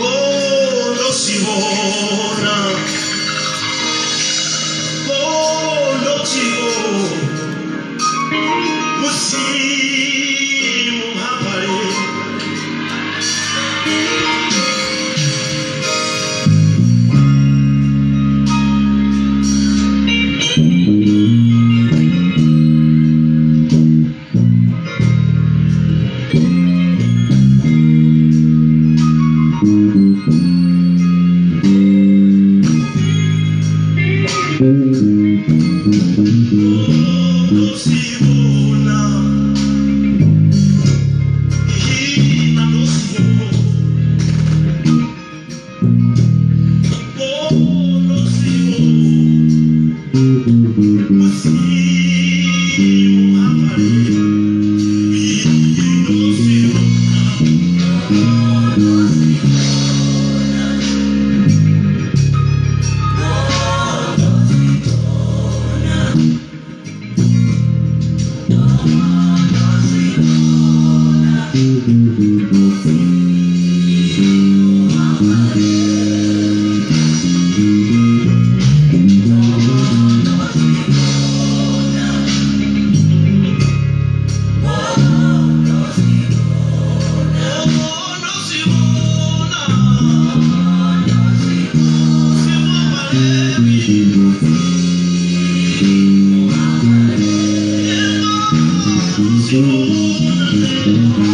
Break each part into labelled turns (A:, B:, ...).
A: Oh, ndosibona Ndosibona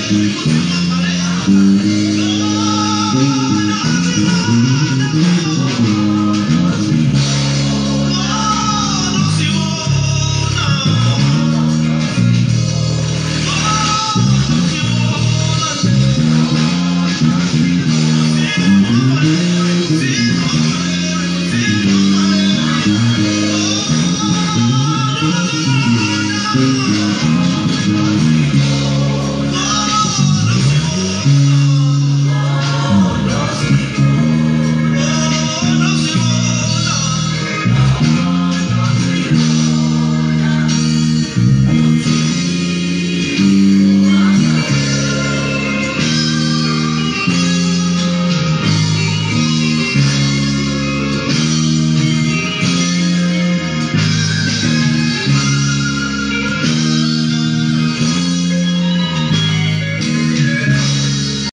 A: Thank you.